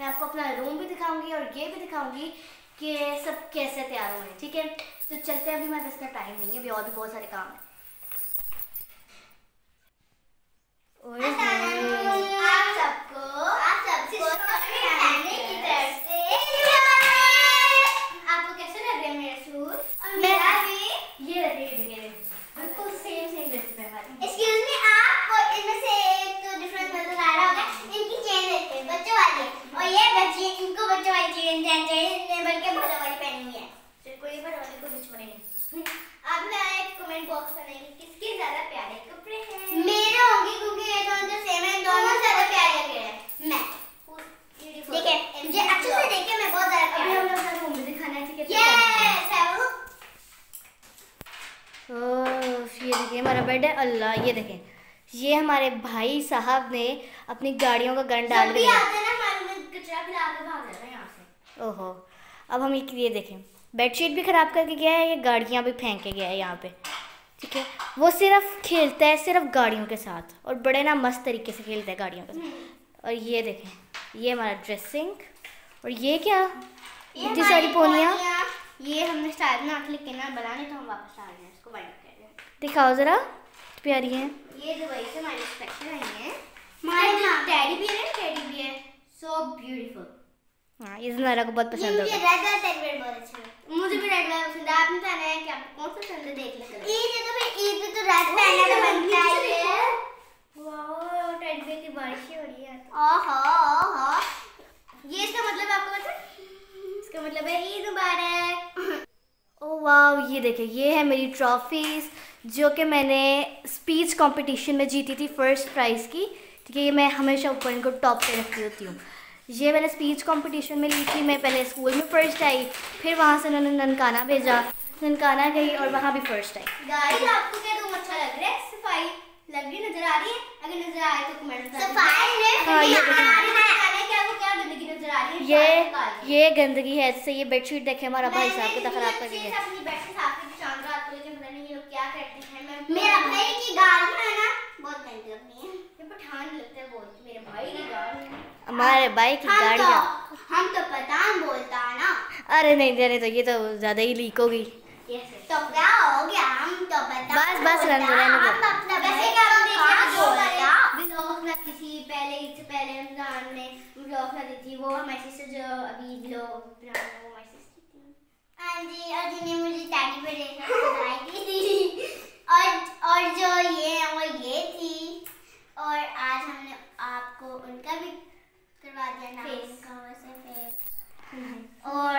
मैं आपको अपना रूम भी दिखाऊँगी और ये भी दिखाऊँगी कि सब कैसे तैयार हुए हैं, ठीक है? तो चलते हैं, अभी हमारे पास इतना टाइम नहीं है, अभी और भी बहुत सारे काम हैं आप सबको आप सबको फैमिली की तरफ़ से आपको कैसे लग रहे हैं मेरे सूट और मेरा भी ये रखे ये देखिए बिल्कुल सेम सेम ड्रेस पहना एक्सक्यूज मी आपको इनमें से एक तो डिफरेंस नज़र आ रहा होगा इनकी चेन देखते हैं बच्चों वाली और ये बच्चे इनको बच्चों वाली चेन चेन चेन बल्कि बड़ों वाली पहनी हुई है तो कोई बड़ों वाली को कुछ नहीं आप ना एक कमेंट बॉक्स बनाइए किसके ज़्यादा प्यारे कपड़े हैं मेरे होंगे क्योंकि ये दोनों तो सेम है दोनों ज़्यादा प्यारे लग रहे हैं मैं देखिए मुझे अच्छे से देखिए मैं बहुत ज़्यादा अभी हम लोग का रूम भी दिखाना है ठीक है यस ओह, ये देखिए हमारा बेड है अल्लाह ये देखें। ये हमारे भाई साहब ने अपनी गाड़ियों का गन डाल दिया। ना ओहो अब हम ये देखें। बेडशीट भी ख़राब करके गया है ये गाड़ियाँ भी फेंक के गया है यहाँ पे? ठीक है वो सिर्फ़ खेलता है सिर्फ़ गाड़ियों के साथ और बड़े ना मस्त तरीके से खेलता है गाड़ियों के साथ। और ये देखें ये हमारा ड्रेसिंग और ये क्या? इतनी सारी पोनियाँ। ये हमने स्टाइल बना के लेके ना बनाने तो हम वापस आ रहे हैं इसको वाइट कर दिखाओ ज़रा। प्यारी हैं। ये दुबई से स्पेशल आई है। हमारे टैडी बियर है टैडी बियर सो ब्यूटीफुल हाँ। ये ज़नारा को बहुत ये पसंद मुझे होगा रेड और टेडी बियर बहुत अच्छा है। मुझे भी रेड वाला पसंद है। आपने पहना है कि आपको कौन सा पसंद है? देख लेते ईद है तो फिर ईद में तो रेड पहनना तो बनता ही। है वाओ टेडी बियर की बारिश हो रही है। ओहो ओहो। ये इसका मतलब आपको पता है? इसका मतलब है ईद मुबारक। ओ वाह ये देखिए ये है मेरी ट्रॉफीज़ जो कि मैंने स्पीच कंपटीशन में जीती थी फ़र्स्ट प्राइज़ की। ठीक है ये मैं हमेशा ऊपर इनको टॉप पे रखती होती हूँ। ये मैंने स्पीच कंपटीशन में ली थी मैं पहले स्कूल में फ़र्स्ट आई फिर वहाँ से उन्होंने ननकाना भेजा। ननकाना गई और वहाँ भी फ़र्स्ट आई। गाइस आपको क्या रूम अच्छा लग रहा है? सफ़ाई लग रही नज़र आ रही है? अगर नज़र आए तो कमेंट सफ़ाई है? हाँ, ये देखो। कि आपको क्या गंदगी नज़र आ रही है? ये ये गंदगी है इससे ये बेडशीट देखे हमारा भाई साहब को तो खराब कर दिया मेरा भाई की गाड़ी है ना बहुत गंदी लगती है। ये पठान लगता है बहुत मेरे भाई की गाड़ी है। हमारे भाई की हम गाड़ियाँ तो हम तो पठान बोलता है ना। अरे नहीं जाने तो ये तो ज़्यादा ही लीक होगी। तो क्या हो गया? हम तो बता बस, बस, रहने दो, रहने दो। हम अपना वैसे क्या हम देखिए जो सारे व्लॉग ना किसी पहले इससे पहले रमज़ान में व्लॉग ना दी थी वो हमारी सिस्टर जो अभी व्लॉग बना है, वो हमारी सिस्टर थी। हाँ जी और जिन्हें मुझे टैडी पे देखना सुनाई थी और और जो ये है वो ये थी और आज हमने आपको उनका भी करवा दिया नाम उनका वैसे फेस और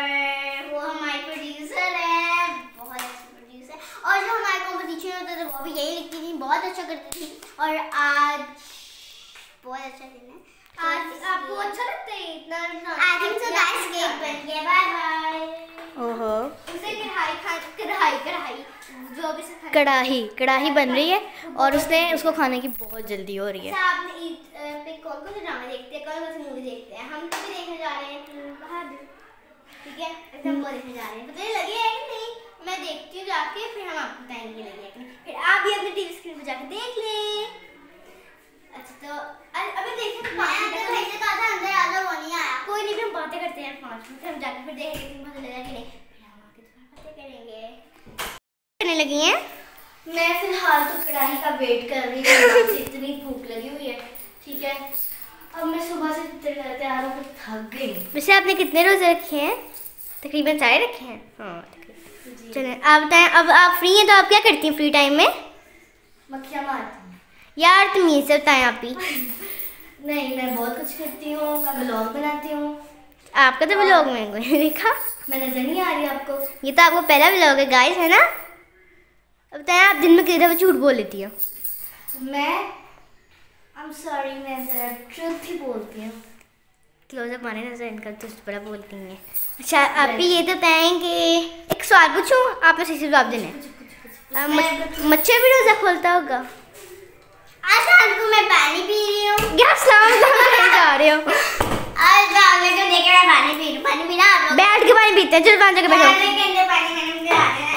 वो हमारी प्रोड्यूसर है बहुत अच्छी प्रोड्यूसर और जो हमारे कॉम्पिटिशन होते थे वो भी यही लिखती थी बहुत अच्छा करती थी और आज बहुत अच्छा दिन है। आज आपको अच्छा लगता है इतना? I think so guys cake बन गया बाय बाय ओहो। उसे कढ़ाई खा कढ़ाई कढ़ाई जो भी सिखा कढ़ाही कढ़ाही बन रही है और उसने उसको खाने की बहुत जल्दी हो रही है। अच्छा आपने ईद पे कौन कौन से ड्रामे देखते हैं? कौन कौन से मूवी देखते हैं? हम भी देखने जा रहे हैं। फ़िल्म बहादुर ठीक है? ऐसे हम वो देखने जा रहे हैं। पता नहीं लगे है कि नहीं? मैं देखती हूँ जाके फिर हम आपको बताएँगे लगे है फिर आप भी अपने टीवी स्क्रीन पे जाके देख लें। अच्छा तो अभी देखते तो आधा अंदर आधा वो नहीं आया। कोई नहीं फिर हम बातें करते हैं पाँच मिनट हम जाके फिर देखेंगे कि मज़ा लगा कि नहीं। फिर हम आके दोबारा बातें करेंगे। करने लगी हैं? मैं फ़िलहाल तो कढ़ाई का वेट कर रही हूँ इतनी भूख लगी हुई है। ठीक है? अब मैं सुबह से तैयार होकर थक गई वैसे आपने कितने रोज़े रखे हैं? तकरीबन चाय रखे हैं? हाँ। चलें आप बताएँ अब आप फ्री हैं तो आप क्या करती हैं फ्री टाइम में? मक्खियाँ मारती हूँ। यार तमीज से बताएँ आप ही। नहीं मैं बहुत कुछ करती हूँ मैं ब्लॉग बनाती हूँ। आपका तो ब्लॉग में देखा? मैं नज़र नहीं आ रही आपको। ये तो आपको पहला ब्लॉग है गाइस है ना? अब बताएँ आप दिन में कितने दफे झूठ बोल लेती हो? मैं आई एम सॉरी मैं जरा ट्रुथ ही बोलती हूँ। क्लोजअप मारे ना इनका तो बड़ा बोलती हैं। अच्छा आप ही ये तो बताएँ कि एक सवाल पूछूँ? आपने सही से जवाब देना। है मच्छर भी रोज़ा खोलता होगा? आज शाम को मैं पानी पी रही हूँ। क्या सलाम जा रहे हो। आज रात में तो देखे मैं पानी पी रही हूँ। पानी पीना आप बैठ के पानी पीते हैं चलो पाँच जगह बैठो।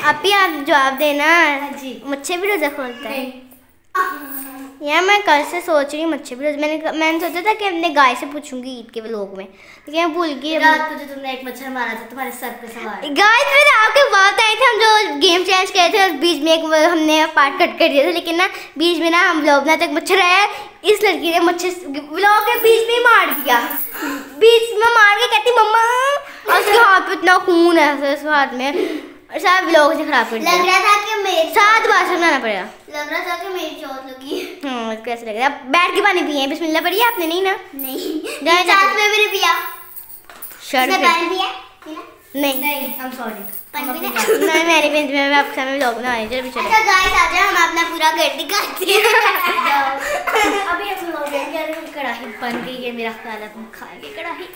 आप ही आप जवाब देना। जी। मच्छर भी रोज़ा खोलता है। यार मैं कल से सोच रही हूँ मच्छर भी मैंने मैंने सोचा था कि अपने गाय से पूछूँगी ईद के व्लॉग में। लेकिन मैं भूल गई रात को जो तुमने एक मच्छर मारा था तुम्हारे सर पे सवार। गाइस मैंने आपके बात आई थी हम जो गेम चेंज किए थे उस बीच में एक हमने पार्ट कट कर दिया था लेकिन ना बीच में ना हम व्लॉग ना तक मच्छर आया इस लड़की ने मच्छर व्लॉग के बीच में ही मार दिया। बीच में मार के कहती मम्मा! और उसके हाथ पे इतना खून है ऐसे उस हाथ में। और सारा व्लॉग से खराब कर लग रहा था कि मेरे सात बार समझाना पड़ेगा। लग रहा था कि मेरी चोट लगी हाँ। कैसे लग रहा है। बैठ के पानी पिए बिस्मिल्लाह पढ़िए आपने नहीं ना? नहीं। जाए साथ में भी पिया। शर्ट पे- पानी पिया? नहीं। नहीं आई एम सॉरी नहीं मेरी बहन मैं आपके सामने रही हूँ। चलो चलो। अच्छा गाइस आ जाओ हम अपना पूरा घर दिखाते हैं। अभी हम लोग कढ़ाई बन गई है मेरा ख्याल है हम खाएँगे कढ़ाई